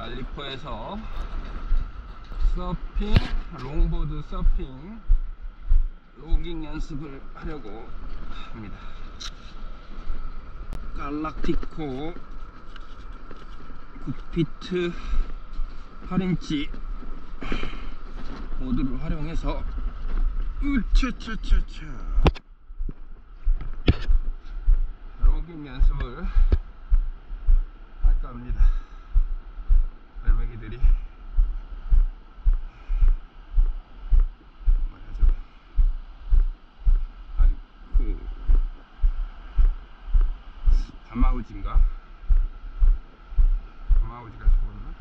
만리포에서 서핑, 롱보드 서핑, logging 연습을 하려고 합니다. 갈락티코 9피트 8인치 보드를 활용해서 으차차차차 로깅 연습을 할까 합니다. 마우지인가? 가마우지가 죽었나?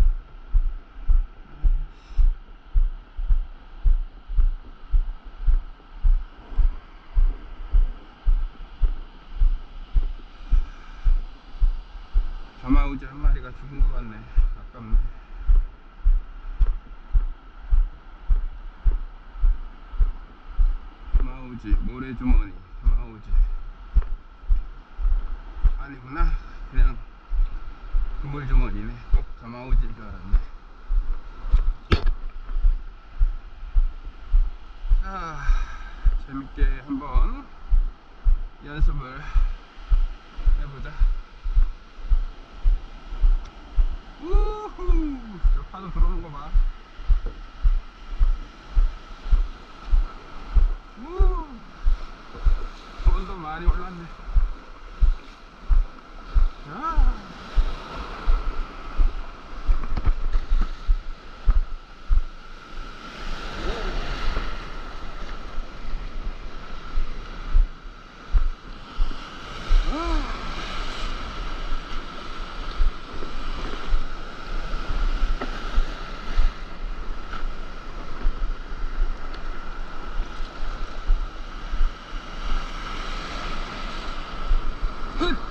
가마우지 한 마리가 죽은 것 같네. 아깝네. 가마우지, 모래주머니, 가마우지. 아니구나. 그냥 그물주머니네. 꼭 가마우지인 줄 알았네. 자, 재밌게 한번 연습을 해보자. 우후! 저 파도 들어오는 거 봐. 우! 온도 많이 올랐네. 아!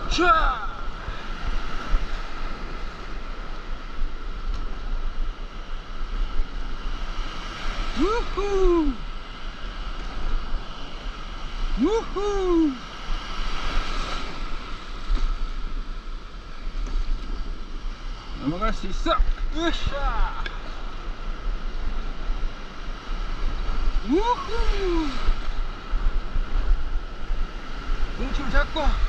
흐차! 우후! 우후! 넘어갈 수 있어! 으쌰! 우후! 뭉침 잡고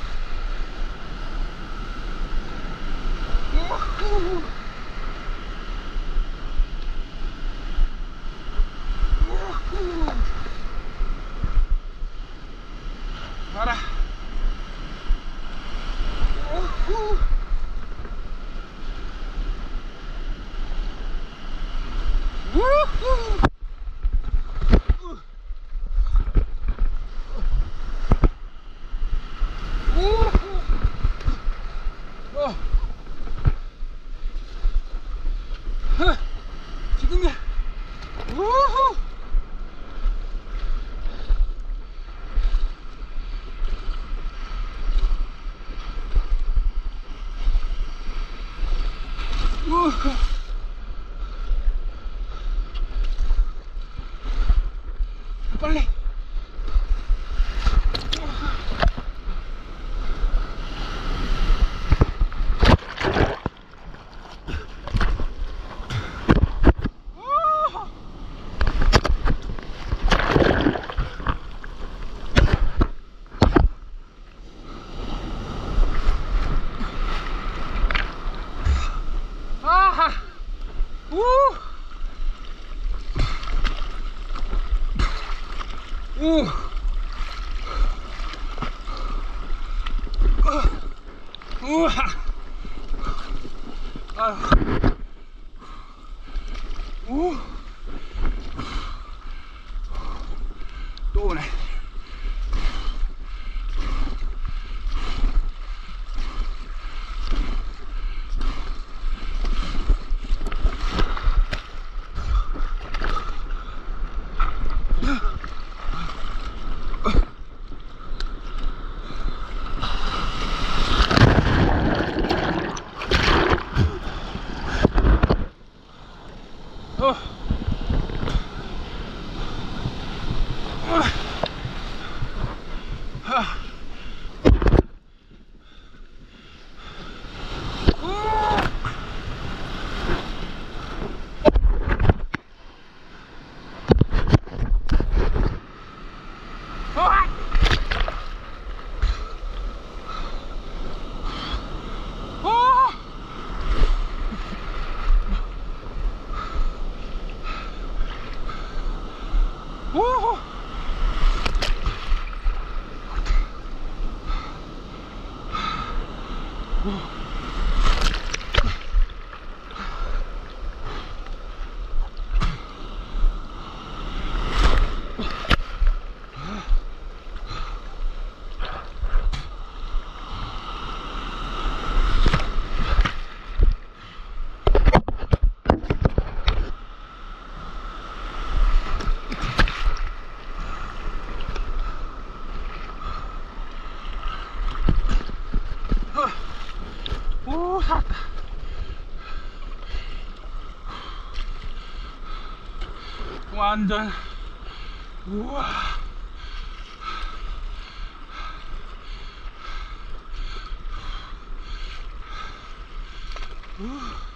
Ponle. 우! 우와! 아유. 우! Oh. 어우 살았다 완전. 우와. 우.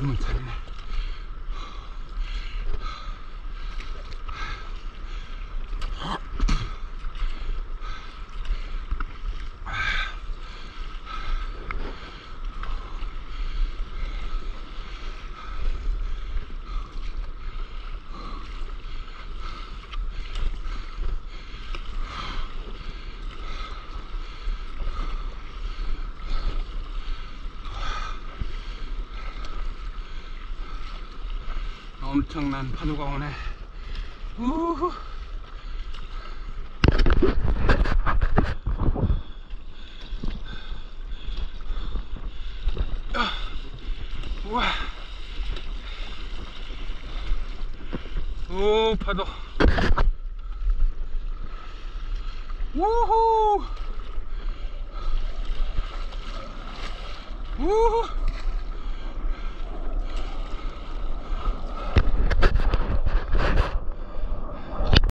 한 엄청난 파도가 오네. 우후. 아, 우와. 오, 파도. 우후. 우후.